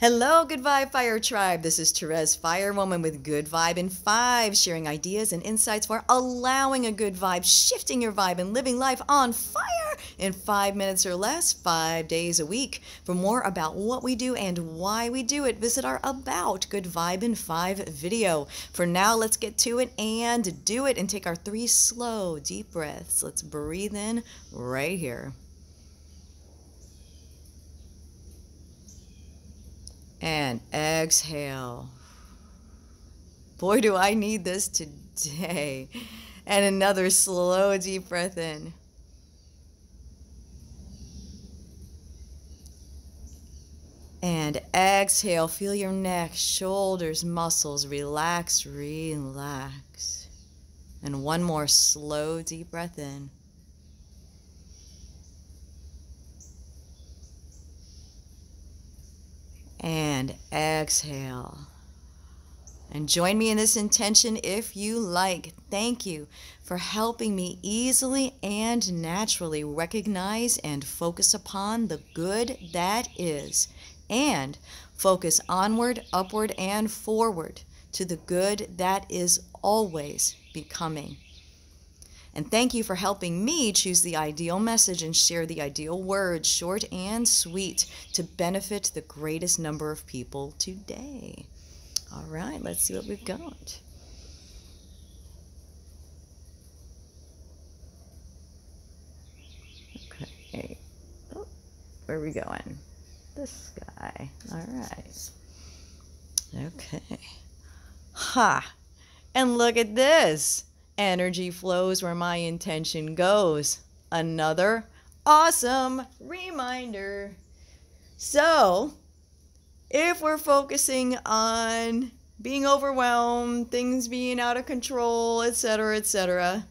Hello, Good Vibe Fire Tribe. This is Terez Firewoman with Good Vibe in Five, sharing ideas and insights for allowing a good vibe, shifting your vibe, and living life on fire in five minutes or less, five days a week. For more about what we do and why we do it, visit our About Good Vibe in Five video. For now, let's get to it and do it and take our three slow, deep breaths. Let's breathe in right here. And exhale. Boy, do I need this today. And another slow, deep breath in. And exhale. Feel your neck, shoulders, muscles relax, relax. And one more slow, deep breath in. And exhale. And join me in this intention if you like. Thank you for helping me easily and naturally recognize and focus upon the good that is, and focus onward, upward, and forward to the good that is always becoming. And thank you for helping me choose the ideal message and share the ideal words, short and sweet, to benefit the greatest number of people today. All right, let's see what we've got. Okay. Oh, where are we going? This guy. All right. Okay. Ha! And look at this. Energy flows where my intention goes. Another awesome reminder. So, if we're focusing on being overwhelmed, things being out of control, etc., etc.,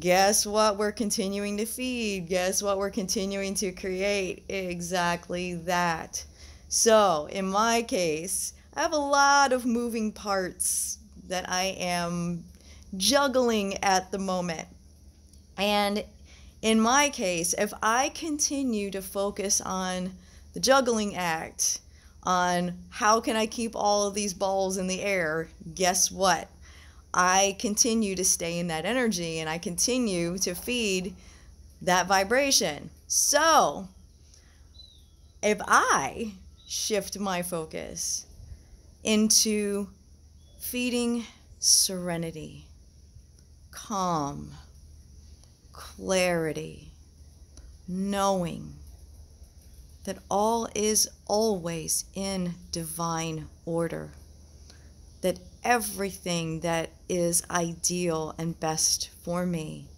guess what we're continuing to feed? Guess what we're continuing to create? Exactly that. So, in my case, I have a lot of moving parts that I am juggling at the moment. And in my case, if I continue to focus on the juggling act, on how can I keep all of these balls in the air, guess what? I continue to stay in that energy and I continue to feed that vibration. So, if I shift my focus into feeding serenity, calm, clarity, knowing that all is always in divine order, that everything that is ideal and best for me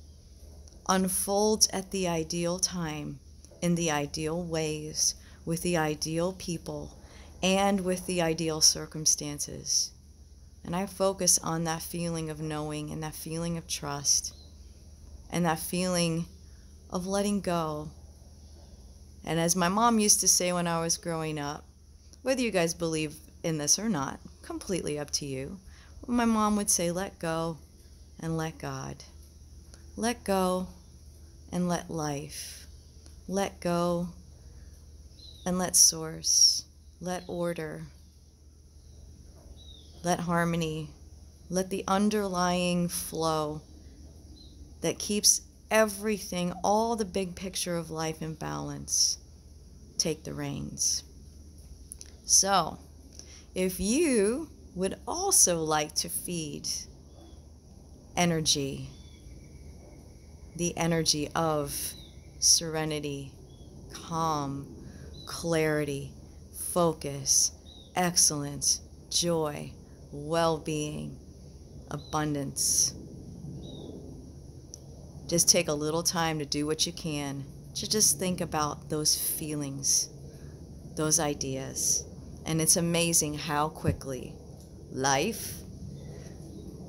unfolds at the ideal time, in the ideal ways, with the ideal people, and with the ideal circumstances. And I focus on that feeling of knowing and that feeling of trust and that feeling of letting go. And as my mom used to say when I was growing up, whether you guys believe in this or not, completely up to you. My mom would say, let go and let God. Let go and let life. Let go and let source. Let order let harmony, let the underlying flow that keeps everything, all the big picture of life in balance, take the reins. So, if you would also like to feed energy, the energy of serenity, calm, clarity, focus, excellence, joy, well being, abundance. Just take a little time to do what you can to just think about those feelings, those ideas. And it's amazing how quickly life,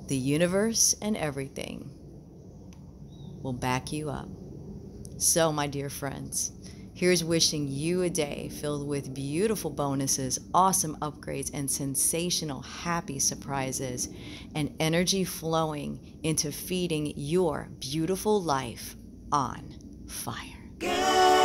the universe, and everything will back you up. So, my dear friends, Here's wishing you a day filled with beautiful bonuses, awesome upgrades, and sensational happy surprises, and energy flowing into feeding your beautiful life on fire.